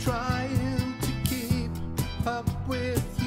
trying to keep up with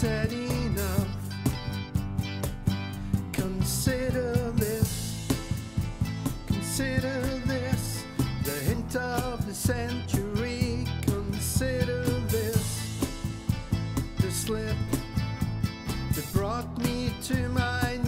said enough. Consider this, consider this, the hint of the century. Consider this, the slip that brought me to my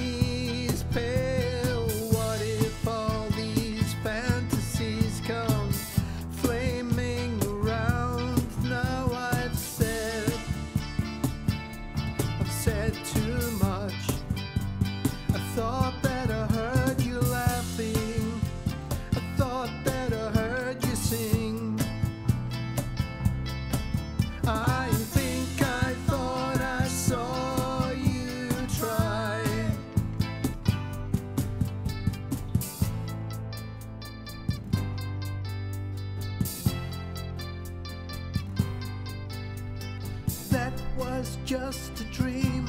was just a dream.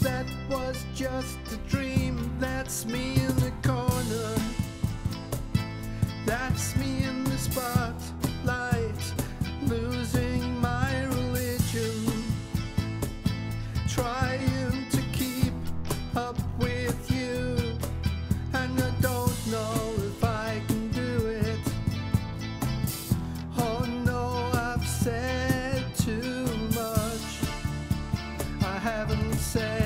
That was just a dream. That's me in the corner. That's me in the spotlight, losing my religion. Try haven't said.